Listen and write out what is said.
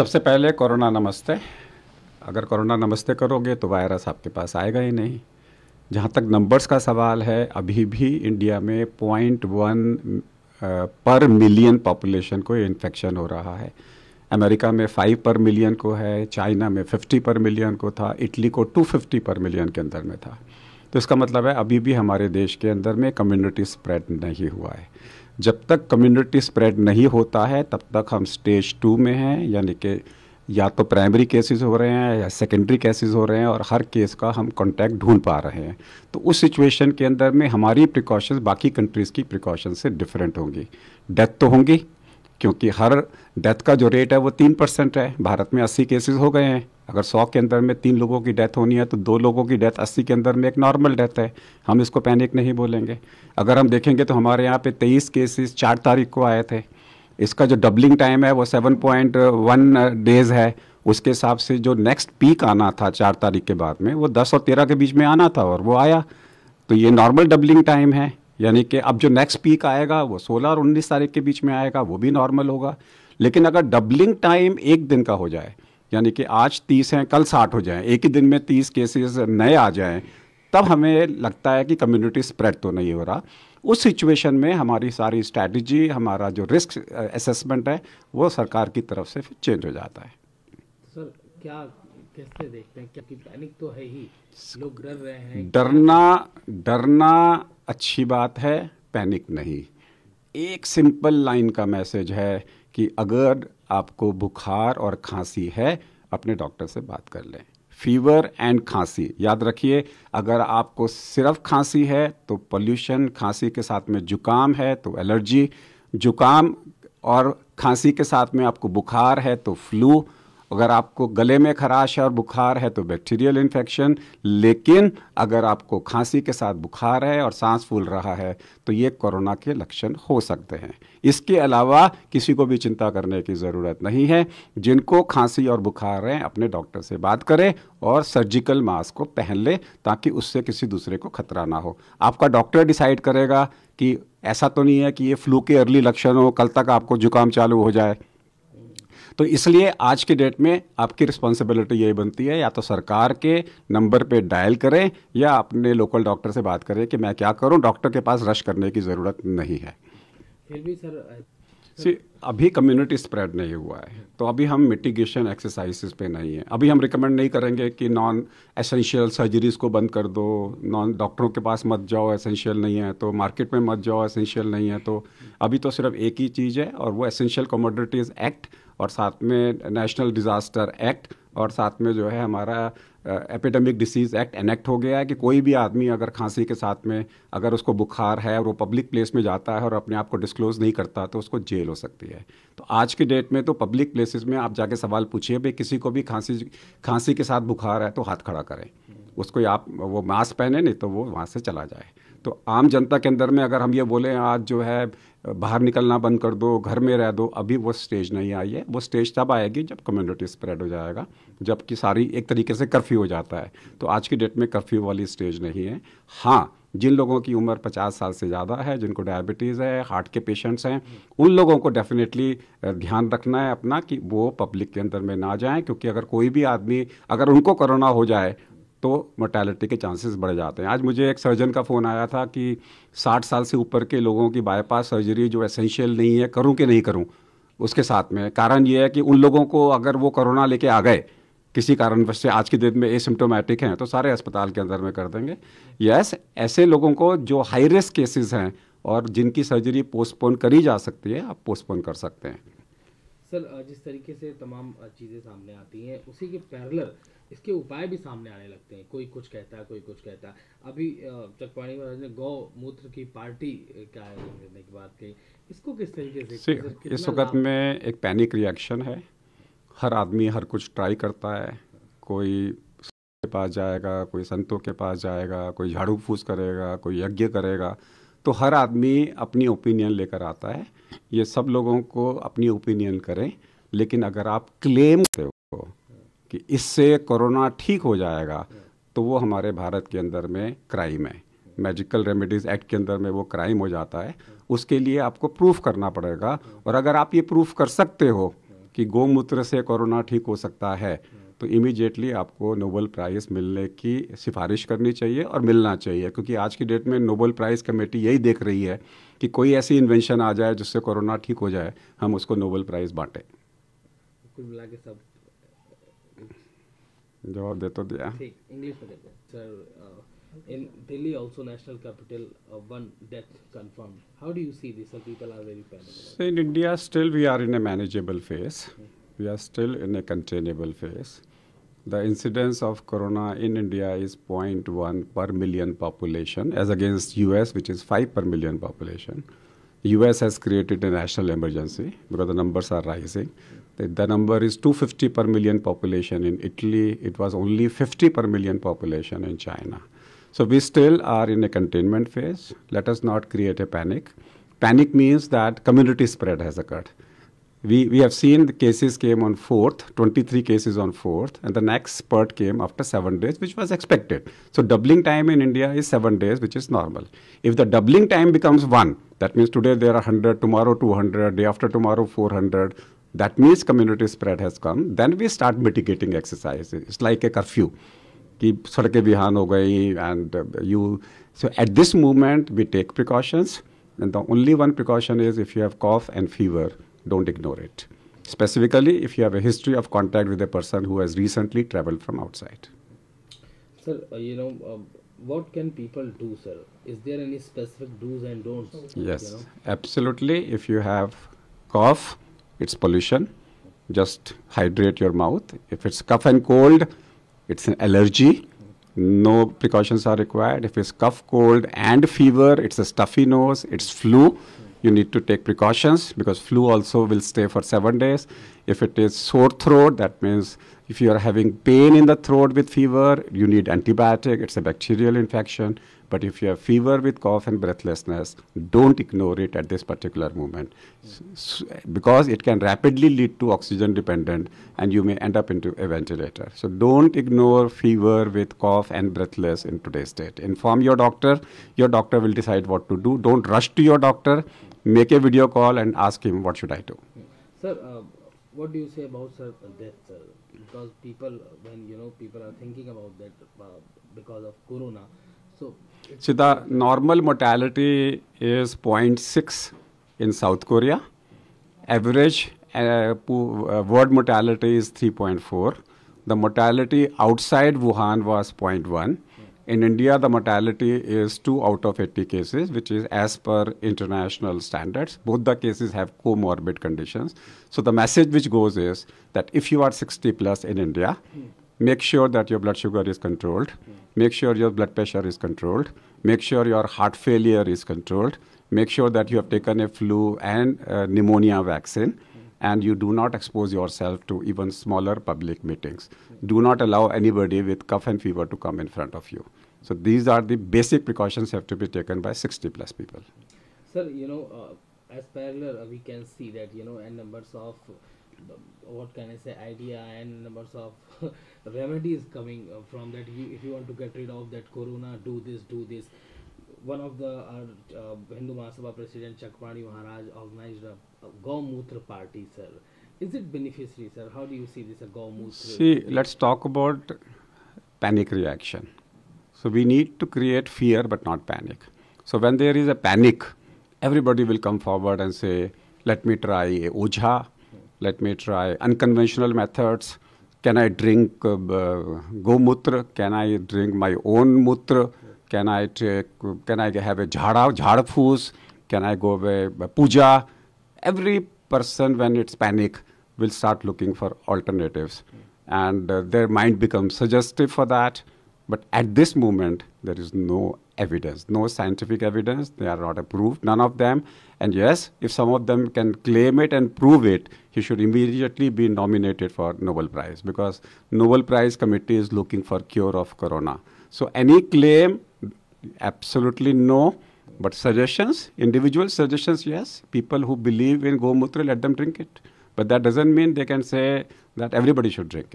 सबसे पहले कोरोना नमस्ते। अगर कोरोना नमस्ते करोगे तो वायरस आपके पास आएगा ही नहीं। जहाँ तक नंबर्स का सवाल है, अभी भी इंडिया में पॉइंट वन पर मिलियन पॉपुलेशन को इन्फेक्शन हो रहा है। अमेरिका में फाइव पर मिलियन को है चाइना में फिफ्टी पर मिलियन को था इटली को टू फिफ्टी पर मिलियन के अंदर में था। तो इसका मतलब है, अभी भी हमारे देश के अंदर में कम्युनिटी स्प्रेड नहीं हुआ है। जब तक कम्युनिटी स्प्रेड नहीं होता है, तब तक हम स्टेज टू में हैं, यानी कि या तो प्राइमरी केसेस हो रहे हैं या सेकेंडरी केसेस हो रहे हैं और हर केस का हम कॉन्टैक्ट ढूंढ पा रहे हैं। तो उस सिचुएशन के अंदर में हमारी प्रिकॉशंस बाकी कंट्रीज़ की प्रिकॉशन से डिफरेंट होंगी। डेथ तो होंगी क्योंकि हर डेथ का जो रेट है वो तीन परसेंट है। भारत में अस्सी केसेस हो गए हैं। अगर सौ के अंदर में तीन लोगों की डेथ होनी है तो दो लोगों की डेथ अस्सी के अंदर में एक नॉर्मल डेथ है। हम इसको पैनिक नहीं बोलेंगे। अगर हम देखेंगे तो हमारे यहाँ पे तेईस केसेस चार तारीख को आए थे। इसका जो डबलिंग टाइम है वो सेवन पॉइंट वन डेज़ है। उसके हिसाब से जो नेक्स्ट पीक आना था चार तारीख के बाद में, वो दस और तेरह के बीच में आना था और वो आया। तो ये नॉर्मल डबलिंग टाइम है। यानी कि अब जो नेक्स्ट पीक आएगा, वो 16 और 19 तारीख के बीच में आएगा, वो भी नॉर्मल होगा। लेकिन अगर डबलिंग टाइम एक दिन का हो जाए, यानी कि आज तीस हैं, कल साठ हो जाएँ, एक ही दिन में तीस केसेस नए आ जाएँ, तब हमें लगता है कि कम्युनिटी स्प्रेड तो नहीं हो रहा। उस सिचुएशन में हमारी सारी स्ट्रैटेजी हमारा जो रिस्क असेसमेंट है, वो सरकार की तरफ़ से चेंज हो जाता है। क्या, कैसे देखते हैं? क्या पैनिक तो है ही। लोग डर रहे हैं। डरना डरना अच्छी बात है, पैनिक नहीं। एक सिंपल लाइन का मैसेज है कि अगर आपको बुखार और खांसी है, अपने डॉक्टर से बात कर लें। फीवर एंड खांसी, याद रखिए, अगर आपको सिर्फ़ खांसी है तो पोल्यूशन, खांसी के साथ में जुकाम है तो एलर्जी। जुकाम और खांसी के साथ में आपको बुखार है तो फ्लू। अगर आपको गले में खराश है और बुखार है तो बैक्टीरियल इन्फेक्शन, लेकिन अगर आपको खांसी के साथ बुखार है और सांस फूल रहा है तो ये कोरोना के लक्षण हो सकते हैं। इसके अलावा किसी को भी चिंता करने की ज़रूरत नहीं है। जिनको खांसी और बुखार है, अपने डॉक्टर से बात करें और सर्जिकल मास्क को पहन ले ताकि उससे किसी दूसरे को खतरा ना हो। आपका डॉक्टर डिसाइड करेगा कि ऐसा तो नहीं है कि ये फ्लू के अर्ली लक्षण हो, कल तक आपको जुकाम चालू हो जाए। तो इसलिए आज के डेट में आपकी रिस्पॉन्सिबिलिटी यही बनती है या तो सरकार के नंबर पे डायल करें या अपने लोकल डॉक्टर से बात करें कि मैं क्या करूँ। डॉक्टर के पास रश करने की ज़रूरत नहीं है। फिर भी सर सी अभी कम्युनिटी स्प्रेड नहीं हुआ है तो अभी हम मिटिगेशन एक्सरसाइजेस पे नहीं है। अभी हम रिकमेंड नहीं करेंगे कि नॉन एसेंशियल सर्जरीज को बंद कर दो नॉन डॉक्टरों के पास मत जाओ एसेंशियल नहीं है तो मार्केट में मत जाओ एसेंशियल नहीं है तो अभी तो सिर्फ़ एक ही चीज़ है और वो एसेंशियल कमोडिटीज़ एक्ट और साथ में नेशनल डिज़ास्टर एक्ट और साथ में जो है हमारा एपिडेमिक डिसीज़ एक्ट एनेक्ट हो गया है कि कोई भी आदमी अगर खांसी के साथ में अगर उसको बुखार है और वो पब्लिक प्लेस में जाता है और अपने आप को डिस्क्लोज़ नहीं करता तो उसको जेल हो सकती है। तो आज की डेट में तो पब्लिक प्लेसेस में आप जाके सवाल पूछिए, भाई किसी को भी खांसी खांसी के साथ बुखार है तो हाथ खड़ा करें। उसको आप, वो मास्क पहने, नहीं तो वो वहाँ से चला जाए। तो आम जनता के अंदर में अगर हम ये बोलें, आज जो है, बाहर निकलना बंद कर दो, घर में रह दो, अभी वो स्टेज नहीं आई है। वो स्टेज तब आएगी जब कम्युनिटी स्प्रेड हो जाएगा, जबकि सारी एक तरीके से कर्फ्यू हो जाता है। तो आज की डेट में कर्फ्यू वाली स्टेज नहीं है। हाँ जिन लोगों की उम्र 50 साल से ज़्यादा है, जिनको डायबिटीज़ है हार्ट के पेशेंट्स हैं, उन लोगों को डेफिनेटली ध्यान रखना है अपना कि वो पब्लिक के अंदर में ना जाएँ, क्योंकि अगर कोई भी आदमी, अगर उनको कोरोना हो जाए तो मोर्टेलिटी के चांसेस बढ़ जाते हैं। आज मुझे एक सर्जन का फ़ोन आया था कि 60 साल से ऊपर के लोगों की बाईपास सर्जरी जो एसेंशियल नहीं है, करूँ कि नहीं करूँ? उसके साथ में कारण ये है कि उन लोगों को अगर वो कोरोना लेके आ गए, किसी कारणवश से आज की डेट में एसिम्टोमेटिक हैं तो सारे अस्पताल के अंदर में कर देंगे। यस ऐसे लोगों को जो हाई रिस्क केसेस हैं और जिनकी सर्जरी पोस्टपोन करी जा सकती है, आप पोस्टपोन कर सकते हैं। सर जिस तरीके से तमाम चीज़ें सामने आती हैं उसी के पैरलर इसके उपाय भी सामने आने लगते हैं। कोई कुछ कहता है कोई कुछ कहता है। अभी चकवाणी महाराज ने गौ मूत्र की पार्टी का आयोजन करने की बात कही। इसको किस तरीके से इस वक्त में एक पैनिक रिएक्शन है। हर आदमी हर कुछ ट्राई करता है। कोई के पास जाएगा कोई संतों के पास जाएगा कोई झाड़ू फूस करेगा कोई यज्ञ करेगा। तो हर आदमी अपनी ओपिनियन लेकर आता है। ये सब लोगों को अपनी ओपिनियन करें, लेकिन अगर आप क्लेम करते हो कि इससे कोरोना ठीक हो जाएगा तो वो हमारे भारत के अंदर में क्राइम है। मेडिकल रेमेडीज़ एक्ट के अंदर में वो क्राइम हो जाता है। उसके लिए आपको प्रूफ करना पड़ेगा। और अगर आप ये प्रूफ कर सकते हो कि गौमूत्र से कोरोना ठीक हो सकता है तो इमीडिएटली आपको नोबल प्राइज़ मिलने की सिफारिश करनी चाहिए और मिलना चाहिए क्योंकि आज की डेट में नोबल प्राइज़ कमेटी यही देख रही है कि कोई ऐसी इन्वेंशन आ जाए जिससे कोरोना ठीक हो जाए हम उसको नोबल प्राइज़ बांटें। कुल मिला के सब जवाब दे तो दिया। ठीक इंग्लिश में देते हैं। Sir in Delhi also national capital one death confirmed how do you see this sir people are very panic So in India, still we are in a manageable phase. We are still in a containable phase. The incidence of corona in India is 0.1 per million population, as against US, which is 5 per million population. US has created a national emergency because the numbers are rising. The, the number is 250 per million population in Italy. It was only 50 per million population in China. So we still are in a containment phase. Let us not create a panic. Panic means that community spread has occurred We, we have seen the cases came on 4th, 23 cases on 4th, and the next spurt came after 7 days, which was expected. So doubling time in India is 7 days, which is normal. If the doubling time becomes 1, that means today there are 100, tomorrow 200, day after tomorrow 400, that means community spread has come. Then we start mitigating exercises. It's like a curfew. कि सड़कें बिहान हो गई and you so at this moment we take precautions and the only one precaution is if you have cough and fever don't ignore it. Specifically if you have a history of contact with a person who has recently traveled from outside. Sir, uh, you know, um, what can people do, sir? Is there any specific do's and don'ts? yes You know? absolutely. If you have cough it's pollution. Just hydrate your mouth. If it's cough and cold it's an allergy. No precautions are required. If it's cough cold and fever it's a stuffy nose it's flu you need to take precautions because flu also will stay for 7 days. If it is sore throat that means if you are having pain in the throat with fever you need antibiotic. It's a bacterial infection. But if you have fever with cough and breathlessness don't ignore it at this particular moment. S- s- because it can rapidly lead to oxygen dependent and you may end up into a ventilator. So don't ignore fever with cough and breathless in today's state. Inform your doctor. Your doctor will decide what to do. Don't rush to your doctor. Make a video call and ask him what should i do. Sir, uh, what do you say about sir death, sir? Because people, when you know, people are thinking about that uh, because of corona. So, So the normal mortality is 0.6 in South Korea. Average uh, uh, world mortality is 3.4. The mortality outside Wuhan was 0.1. In India, the mortality is 2 out of 80 cases, which is as per international standards. Both the cases have comorbid conditions. So the message which goes is that if you are 60 plus in India, make sure that your blood sugar is controlled make sure your blood pressure is controlled make sure your heart failure is controlled make sure that you have taken a flu and uh, pneumonia vaccine and you do not expose yourself to even smaller public meetings do not allow anybody with cough and fever to come in front of you so these are the basic precautions have to be taken by 60 plus people Sir, you know, uh, as parallel, uh, we can see that, you know, and numbers of, uh, what can I say, idea and numbers of remedies coming uh, from that. You, if you want to get rid of that corona, do this, do this. One of the our uh, Hindu Mahasabha President Chakpani Maharaj organized a, a Gaumutra party, sir. Is it beneficiary, sir? How do you see this, a Gaumutra? See, let's talk about panic reaction. So we need to create fear but not panic. So when there is a panic, everybody will come forward and say, let me try a ojha, let me try unconventional methods. Can I drink uh, b- gomutra? Can I drink my own mutra? Can I take, can I have a jhada, jhadfus? Can I go a, a puja? Every person when it's panic will start looking for alternatives. And uh, their mind becomes suggestive for that. But at this moment there is no evidence no scientific evidence. They are not approved none of them. And yes if some of them can claim it and prove it he should immediately be nominated for nobel prize. Because nobel prize committee is looking for cure of corona. So any claim absolutely no. But suggestions individual suggestions yes. People who believe in gomutra let them drink it. But that doesn't mean they can say that everybody should drink it